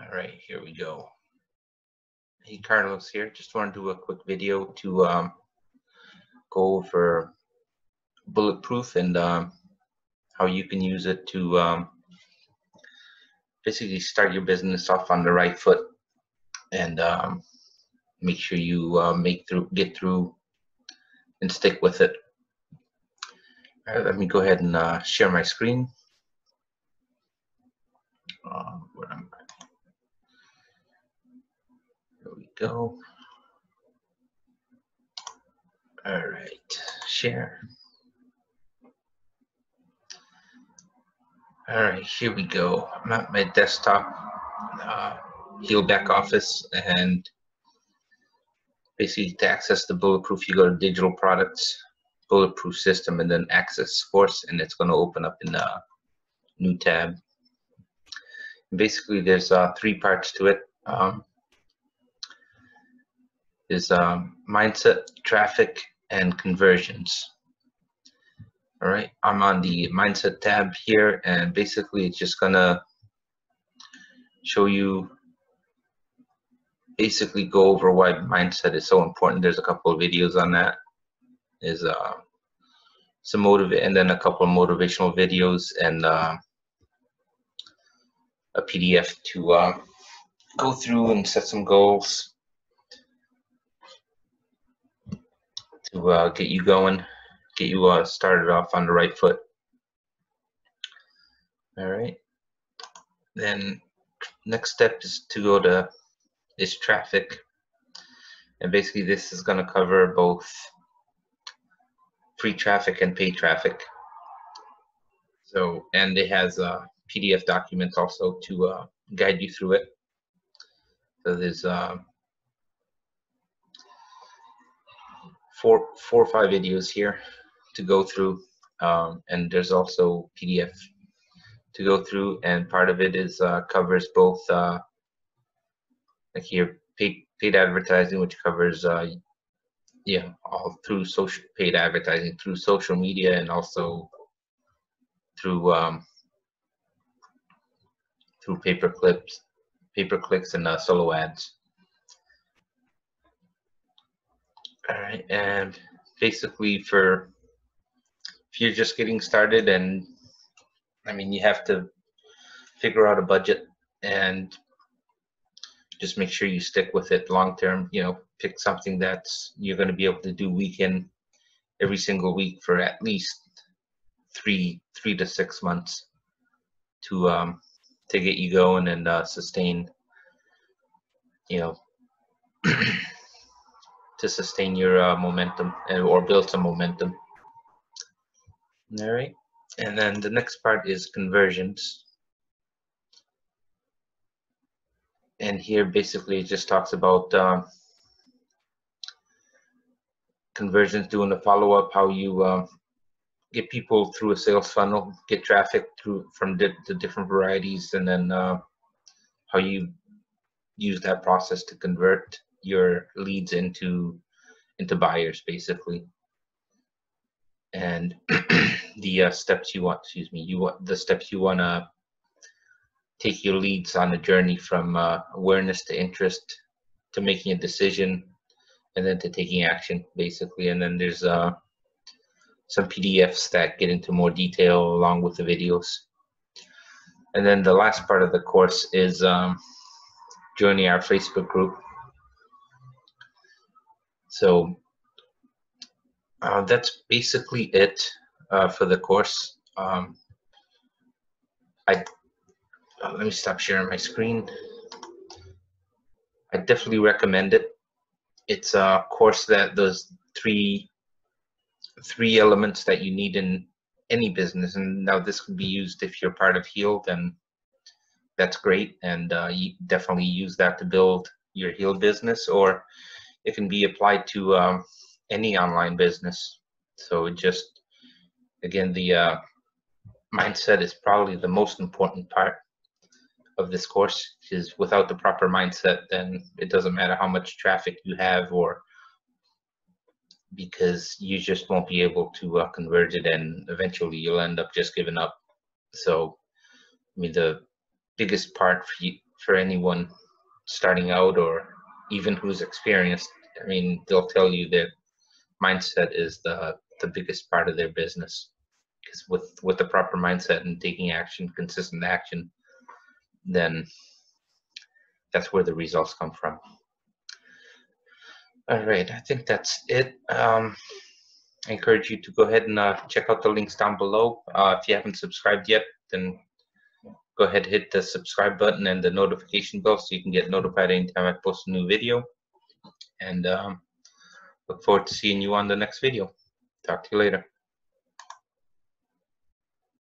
All right, here we go. Hey, Carlos here. Just want to do a quick video to um, go over Bulletproof and um, how you can use it to um, basically start your business off on the right foot and um, make sure you uh, make through, get through and stick with it. All right, let me go ahead and uh, share my screen. Uh, where am I? There we go. All right, share. All right, here we go. I'm at my desktop, uh, Heal back office, and basically to access the Bulletproof, you go to Digital Products, Bulletproof System, and then Access Force, and it's going to open up in a new tab. basically, there's uh, three parts to it. Um, is um, mindset, traffic, and conversions. All right, I'm on the mindset tab here, and basically it's just gonna show you basically go over why mindset is so important. There's a couple of videos on that. Is uh, some motivate, and then a couple of motivational videos, and uh, a PDF to uh, go through and set some goals to uh, get you going, get you uh, started off on the right foot. All right. Then next step is to go to is traffic. And basically this is going to cover both free traffic and paid traffic. So, and it has a PDF document also to uh, guide you through it. So there's uh, four, four or five videos here to go through. Um, and there's also PDF to go through. And part of it is uh, covers both, uh, like here, paid, paid advertising, which covers, uh, yeah, all through social paid advertising through social media and also through um, through paper clips, pay-per-clicks, and uh, solo ads. All right, and basically for if you're just getting started and I mean you have to figure out a budget and just make sure you stick with it long term, you know, pick something that's you're going to be able to do weekend every single week for at least three three to six months to um to get you going and uh, sustain you know to sustain your uh, momentum and, or build some momentum. All right. And then the next part is conversions. And here basically it just talks about uh, conversions, doing a follow-up, how you uh, get people through a sales funnel, get traffic through from the, the different varieties, and then uh, how you use that process to convert your leads into into buyers basically. And the uh, steps you want excuse me you want the steps you want to take your leads on a journey from uh, awareness to interest to making a decision and then to taking action basically. And then there's uh, some pdfs that get into more detail along with the videos. And then the last part of the course is um, joining our facebook group so uh, that's basically it uh, for the course. Um, I uh, let me stop sharing my screen. I definitely recommend it. It's a course that those three three elements that you need in any business, and now this can be used if you're part of Heal, then that's great, and uh, you definitely use that to build your Heal business, or it can be applied to um, any online business. So it just, again, the uh, mindset is probably the most important part of this course because without the proper mindset, then it doesn't matter how much traffic you have or because you just won't be able to uh, convert it and eventually you'll end up just giving up. So, I mean, the biggest part for you, for anyone starting out or even who's experienced. I mean, they'll tell you that mindset is the the biggest part of their business because with with the proper mindset and taking action, consistent action, then that's where the results come from. All right, I think that's it. Um, I encourage you to go ahead and uh, check out the links down below. Uh, if you haven't subscribed yet, then go ahead hit the subscribe button and the notification bell so you can get notified anytime I post a new video. And um, look forward to seeing you on the next video. Talk to you later.